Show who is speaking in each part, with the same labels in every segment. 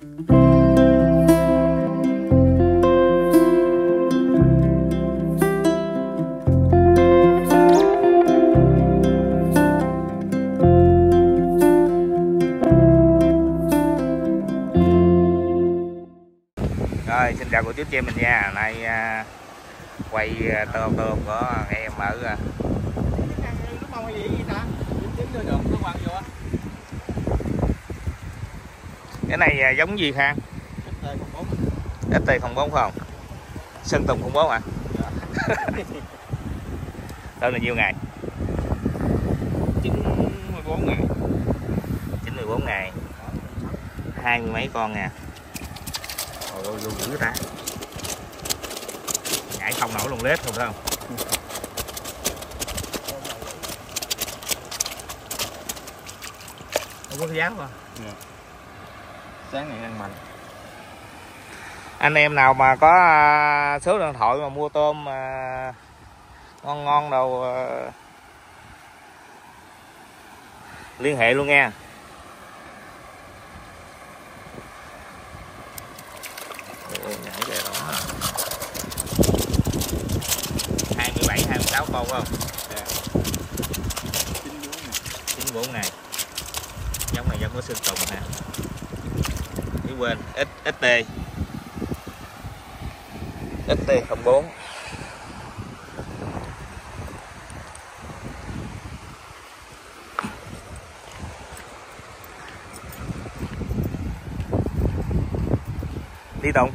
Speaker 1: Rồi xin chào cô chú chị mình nha. Nay à, quay à, tôm tôm của em ở à,
Speaker 2: Nó mong cái gì vậy ta? Dính dính vô được, nó quăng vô á.
Speaker 1: Cái này à, giống gì Khang?
Speaker 2: Đây, con bốn.
Speaker 1: ST04 phải không? Sơn Tùng 04 à? Tôm là nhiêu ngày?
Speaker 2: 94 ngàn.
Speaker 1: 94 ngày hai mươi mấy con nè Ôi ôi vô dữ ta Nhảy không nổi luôn lết không phải không? Không có giáo à
Speaker 2: Sáng này ăn mạnh.
Speaker 1: anh em nào mà có à, số điện thoại mà mua tôm à, ngon ngon đâu à, liên hệ luôn nha nhảy về đó 27 26 con không?
Speaker 2: Dạ. 94 ngàn.
Speaker 1: 94 ngày giống này giống của xương Tùng nè Ý quên X, ST ST04 đi Tùng.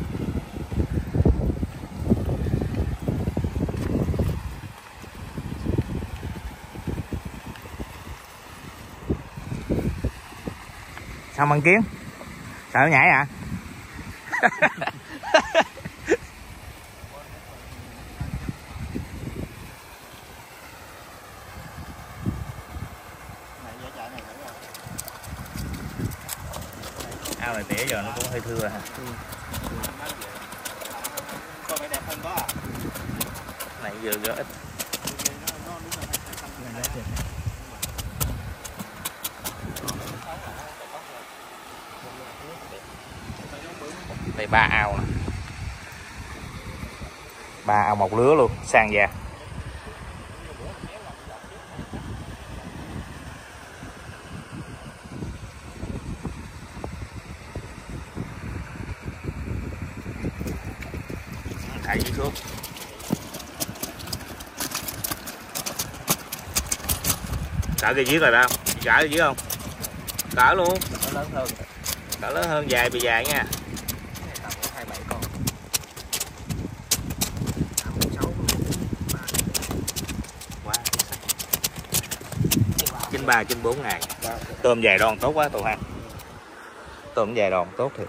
Speaker 1: Sao bằng kiến sợ nhảy à? Ao này tỉa giờ nó cũng hơi thưa ha
Speaker 2: à?
Speaker 1: này vừa gỡ ít
Speaker 2: Nó nó đúng là hai trăm ngàn đấy.
Speaker 1: Đây ba ao nè. Ba ao một lứa luôn sang ra thả dưới xuống. Cỡ cây dưới rồi đó cỡ dưới không? Cỡ luôn.
Speaker 2: Nó lớn hơn.
Speaker 1: cỡ lớn hơn dài bị dài nha 93 94 ngàn tôm dài đòn tốt quá tụi ha tôm dài đòn tốt thiệt.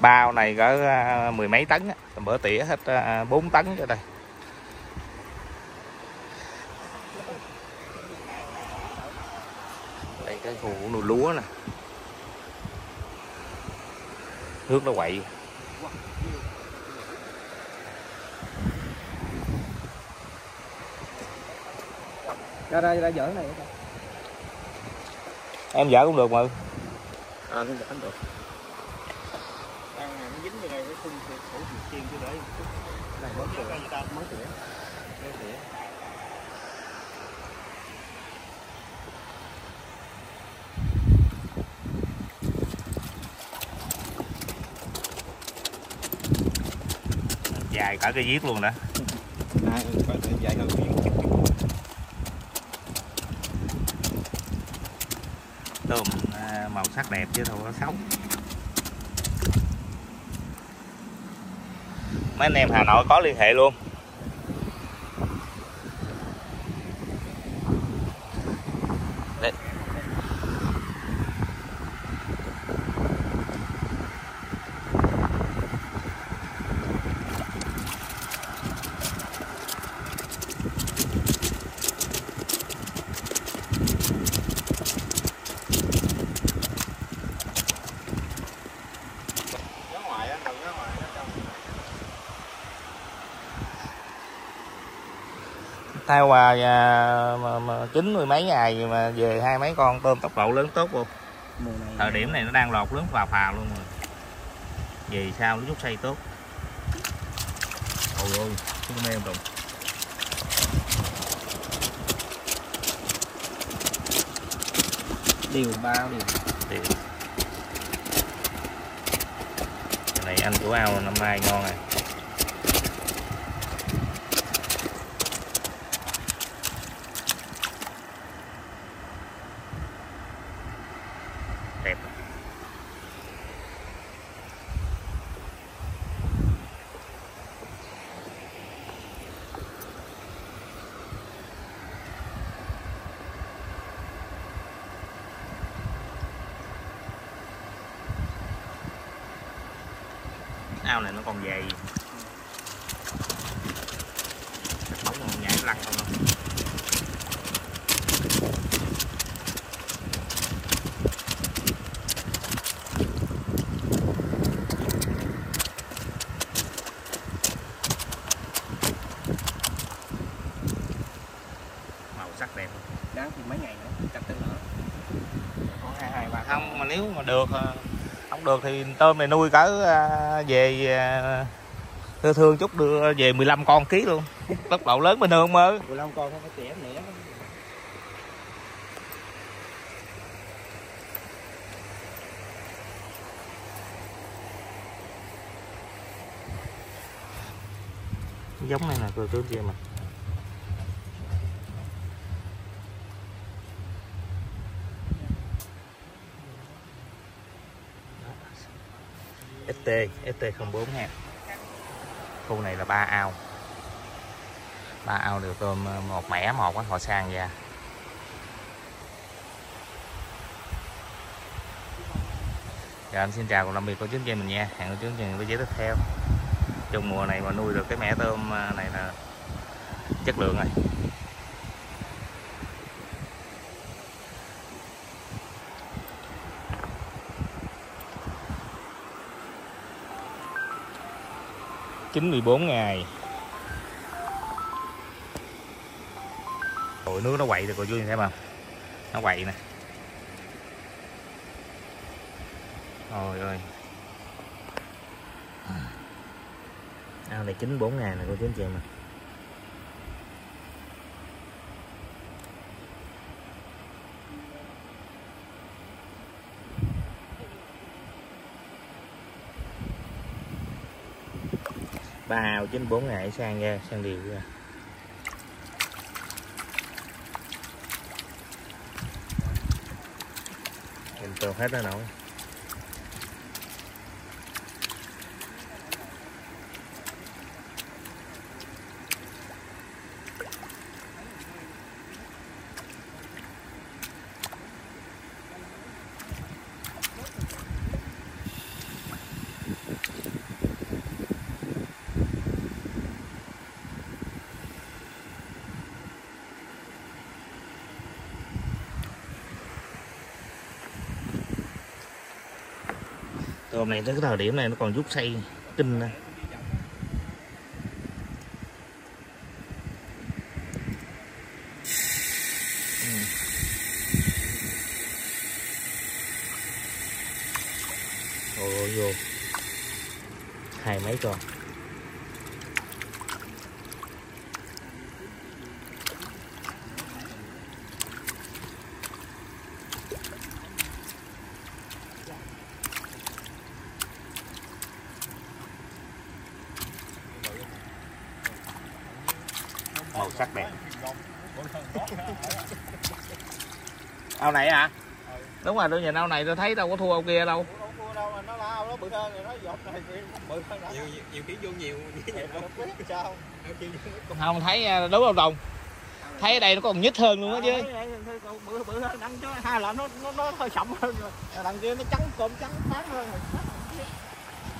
Speaker 1: Bao này có à, mười mấy tấn bữa tỉa hết à, 4 tấn cho đây. Đây cái khu nuôi lúa nè. Nước nó quậy.
Speaker 2: Ra ra ra dở này.
Speaker 1: em vợ cũng được mà
Speaker 2: À, thì anh được. Ăn này nó dính vô đây cái khung khổ chiên đấy. Này mới tỉa. Mới tỉa. Mới tỉa.
Speaker 1: Dài cả cái viết luôn đó
Speaker 2: dài hơn miếng.
Speaker 1: tôm à, màu sắc đẹp chứ đâu có xấu mấy anh em Hà Nội có liên hệ luôn Đấy. Theo mà, mà, mà, mà chín mười mấy ngày mà về hai mấy con tôm tốc độ lớn tốt luôn.
Speaker 2: Này
Speaker 1: thời điểm này nó đang lọt lớn phà phà luôn rồi. Về sau nó rút xây tốt. Ôi ôi chúng em tùng
Speaker 2: điều bao điều.
Speaker 1: Cái này anh của ao năm nay ngon này đẹp ao này nó còn dày. Bóng còn nhảy lăn không đâu màu sắc đẹp.
Speaker 2: Đáng thì mấy ngày nữa cắt tương nữa có hai hai ba
Speaker 1: không mà nếu mà được ờ, được thì tôm này nuôi cỡ à, về à, thương thương chút đưa về 15 con ký luôn. Tốc độ lớn bình thường mơ
Speaker 2: 15 con không phải trẻ nữa.
Speaker 1: Giống này nè cô chú chị mà ST ST04 ha. Khu này là ba ao. Ba ao được tôm ờ, một mẻ, một á, họ sang ra Dạ anh xin chào cùng làm việc cô chú anh mình nha. Hẹn cô chú anh với video tiếp theo. Trong mùa này mà nuôi được cái mẻ tôm ờ, này là chất lượng rồi. Chín mười bốn ngày. Ôi, nước nó quậy rồi cô chú nhìn thấy không? Nó quậy nè. Ôi ơi. Ao này chín bốn ngàn này cô chú anh chị mà ba ao chín bốn ngày sang ra, sang điều ra. Em tô hết đó nổi. Tôm này tới cái thời điểm này nó còn rút xây kinh nè ừ. ôi, vô. Hai mấy con. Màu sắc đẹp. Ao này à đúng rồi tôi nhìn ao này tôi thấy đâu có thua ao kia đâu. Không thấy à, đúng không đồng? Thấy ở đây nó còn nhít hơn luôn á chứ.
Speaker 2: Bự bự hơn đằng chứ hai là nó nó nó hơi sậm hơn rồi đằng kia nó trắng cơm trắng sáng hơn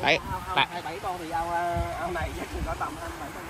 Speaker 1: đấy
Speaker 2: hai bảy con thì ao ao này chắc có tầm hai bảy con